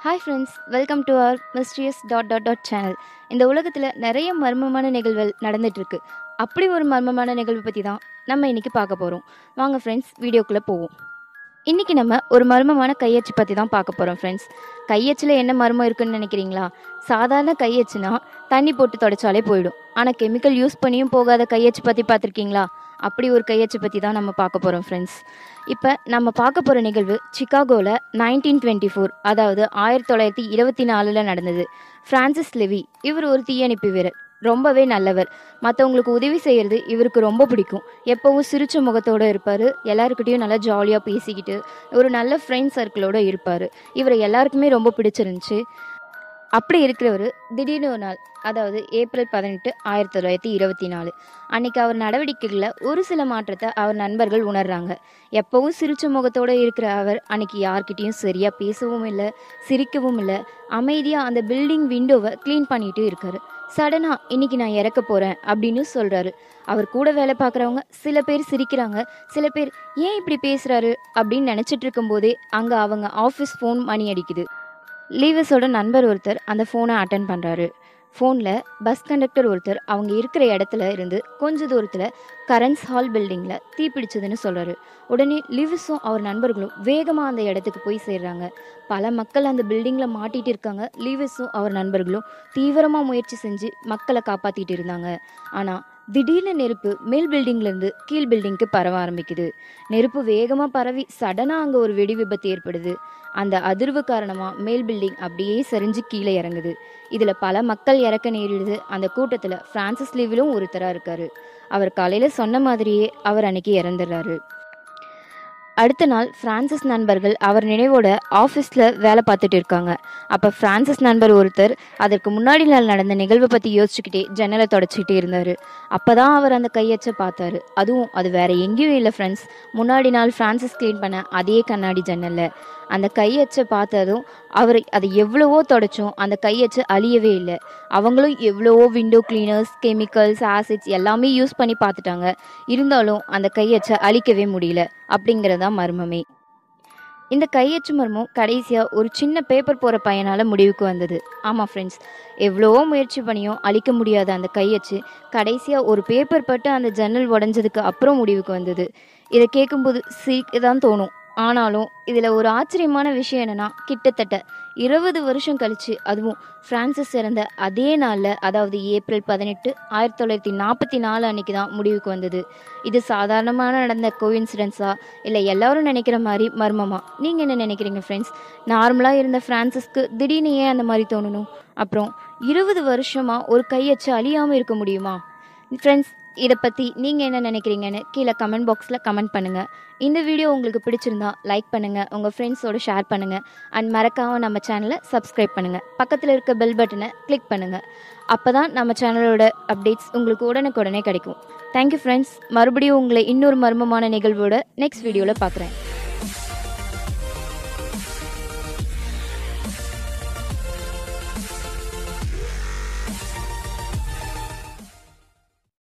Hi friends welcome to our mysterious dot dot dot channel இந்த உலகத்தில் நிறைய மர்மமான நிகழ்வுகள் நடந்துகிட்ருக்கு அப்படி ஒரு மர்மமான நிகழ்வு பற்றி தான் நம்ம இன்றைக்கி பார்க்க போகிறோம் வாங்க ஃப்ரெண்ட்ஸ் வீடியோக்குள்ளே போவோம். இன்னைக்கு நம்ம ஒரு மர்மமான கையச்சு பற்றி தான் பார்க்க போகிறோம் ஃப்ரெண்ட்ஸ் கையச்சில் என்ன மர்மம் இருக்குன்னு நினைக்கிறீங்களா? சாதாரண கையச்சுனா தண்ணி போட்டு தொடச்சாலே போயிடும். ஆனால் கெமிக்கல் யூஸ் பண்ணியும் போகாத கையச்சு பற்றி பார்த்துருக்கீங்களா? அப்படி ஒரு கையச்சு பற்றி தான் நம்ம பார்க்க போகிறோம் ஃப்ரெண்ட்ஸ் இப்போ நம்ம பார்க்க போகிற நிகழ்வு சிகாகோவில் நைன்டீன் டுவெண்ட்டி ஃபோர் அதாவது ஆயிரத்தி தொள்ளாயிரத்தி இருபத்தி நாலில் நடந்தது. ஃப்ரான்சிஸ் லெவி இவர் ஒரு தீயணைப்பு வீரர். ரொம்பவே நல்லவர். மற்றவங்களுக்கு உதவி செய்கிறது இவருக்கு ரொம்ப பிடிக்கும். எப்போவும் சிரிச்ச முகத்தோடு இருப்பார். எல்லாருக்கிட்டையும் நல்லா ஜாலியாக பேசிக்கிட்டு ஒரு நல்ல ஃப்ரெண்ட் சர்க்கிளோடு இருப்பார். இவரை எல்லாருக்குமே ரொம்ப பிடிச்சிருந்துச்சு. அப்படி இருக்கிறவர் திடீர்னு ஒரு நாள் அதாவது ஏப்ரல் பதினெட்டு ஆயிரத்தி தொள்ளாயிரத்தி இருபத்தி நாலு. அன்னைக்கு அவர் நடவடிக்கைகளில் ஒரு சில மாற்றத்தை அவர் நண்பர்கள் உணர்றாங்க. எப்பவும் சிரிச்ச முகத்தோடு இருக்கிற அவர் அன்னைக்கு யார்கிட்டயும் சரியாக பேசவும் இல்லை சிரிக்கவும் இல்லை. அமைதியாக அந்த பில்டிங் விண்டோவை க்ளீன் பண்ணிட்டு இருக்காரு. சடனாக இன்னைக்கு நான் இறக்க போகிறேன் அப்படின்னு சொல்கிறாரு அவர் கூட வேலை பார்க்குறவங்க சில பேர் சிரிக்கிறாங்க. சில பேர் ஏன் இப்படி பேசுகிறாரு அப்படின்னு நினச்சிட்டு இருக்கும்போதே அங்கே அவங்க ஆஃபீஸ் ஃபோன் மணி அடிக்குது. லீவஸோட நண்பர் ஒருத்தர் அந்த ஃபோனை அட்டன் பண்ணுறாரு ஃபோனில் பஸ் கண்டக்டர் ஒருத்தர் அவங்க இருக்கிற இடத்துல இருந்து கொஞ்ச தூரத்தில் கரன்ஸ் ஹால் பில்டிங்கில் தீப்பிடிச்சதுன்னு சொல்கிறாரு உடனே லிவிஸும் அவர் நண்பர்களும் வேகமாக அந்த இடத்துக்கு போய் சேர்றாங்க. பல மக்கள் அந்த பில்டிங்கில் மாட்டிகிட்டு இருக்காங்க. லிவிஸும் அவர் நண்பர்களும் தீவிரமாக முயற்சி செஞ்சு மக்களை காப்பாற்றிட்டு இருந்தாங்க. ஆனால் திடீர்னு நெருப்பு மேல் பில்டிங்லேருந்து கீழ் பில்டிங்க்கு பரவ ஆரம்பிக்குது. நெருப்பு வேகமாக பரவி சடனாக அங்கே ஒரு வெடி விபத்து ஏற்படுது. அந்த அதிர்வு காரணமாக மேல் பில்டிங் அப்படியே சரிஞ்சு கீழே இறங்குது. இதில் பல மக்கள் இறக்க நேரிடுது. அந்த கூட்டத்தில் ஃப்ரான்சிஸ் லீவிலும் ஒருத்தராக இருக்காரு. அவர் காலையில் சொன்ன மாதிரியே அவர் அன்னைக்கு இறந்துடுறாரு. அடுத்த நாள் ஃப்ரான்சிஸ் நண்பர்கள் அவர் நினைவோட ஆஃபீஸில் வேலை பார்த்துட்டு இருக்காங்க. அப்போ ஃப்ரான்சிஸ் நண்பர் ஒருத்தர் அதற்கு முன்னாடி நாள் நடந்த நிகழ்வை பற்றி யோசிச்சுக்கிட்டே ஜன்னலை தொடச்சிக்கிட்டே இருந்தார். அப்போ தான் அவர் அந்த கையச்சை பார்த்தாரு. அதுவும் அது வேற எங்கேயும் இல்லை ஃப்ரெண்ட்ஸ் முன்னாடி நாள் ஃப்ரான்சிஸ் க்ளீன் பண்ண அதே கண்ணாடி ஜன்னலில். அந்த கையச்சை பார்த்ததும் அவர் அதை எவ்வளவோ தொடச்சும். அந்த கையச்சை அழியவே இல்லை. அவங்களும் எவ்வளவோ விண்டோ கிளீனர்ஸ் கெமிக்கல்ஸ் ஆசிட்ஸ் எல்லாமே யூஸ் பண்ணி பார்த்துட்டாங்க. இருந்தாலும் அந்த கையச்சை அழிக்கவே முடியல. அப்படிங்கிறதான் மர்மமே. இந்த கையச்சு மர்மம் கடைசியாக ஒரு சின்ன பேப்பர் போகிற பையனால் முடிவுக்கு வந்தது. ஆமாம் ஃப்ரெண்ட்ஸ் எவ்வளவோ முயற்சி பண்ணியும் அழிக்க முடியாத அந்த கையச்சு கடைசியாக ஒரு பேப்பர் பட்டு அந்த ஜன்னல் உடஞ்சதுக்கு அப்புறம் முடிவுக்கு வந்தது. இதை கேட்கும்போது சிரிக்க தான் தோணும். ஆனாலும் இதில் ஒரு ஆச்சரியமான விஷயம் என்னென்னா கிட்டத்தட்ட இருபது வருஷம் கழித்து அதுவும் ஃப்ரான்சிஸ் இறந்த அதே நாளில் அதாவது ஏப்ரல் பதினெட்டு ஆயிரத்தி தொள்ளாயிரத்தி நாற்பத்தி நாலு அன்னைக்கு தான் முடிவுக்கு வந்தது. இது சாதாரணமான நடந்த கோயின்சிடென்ஸா இல்லை எல்லாரும் நினைக்கிற மாதிரி மர்மமா? நீங்கள் என்ன நினைக்கிறீங்க ஃப்ரெண்ட்ஸ் நார்மலாக இருந்த ஃப்ரான்சிஸ்க்கு திடீர்னு ஏன் அந்த மாதிரி தோணணும்? அப்புறம் இருபது வருஷமாக ஒரு கையச்சு அழியாமல் இருக்க முடியுமா? ஃப்ரெண்ட்ஸ் இதை பற்றி நீங்கள் என்ன நினைக்கிறீங்கன்னு கீழே கமெண்ட் பாக்ஸில் கமெண்ட் பண்ணுங்கள் இந்த வீடியோ உங்களுக்கு பிடிச்சிருந்தா லைக் பண்ணுங்கள் உங்கள் ஃப்ரெண்ட்ஸோடு ஷேர் பண்ணுங்கள் அண்ட் மறக்காமல் நம்ம சேனலை சப்ஸ்கிரைப் பண்ணுங்கள் பக்கத்தில் இருக்க பெல் பட்டனை கிளிக் பண்ணுங்கள் அப்போ தான் நம்ம சேனலோட அப்டேட்ஸ் உங்களுக்கு உடனுக்குடனே கிடைக்கும். தேங்க்யூ ஃப்ரெண்ட்ஸ் மறுபடியும் உங்களை இன்னொரு மர்மமான நிகழ்வோட நெக்ஸ்ட் வீடியோவில் பார்க்குறேன்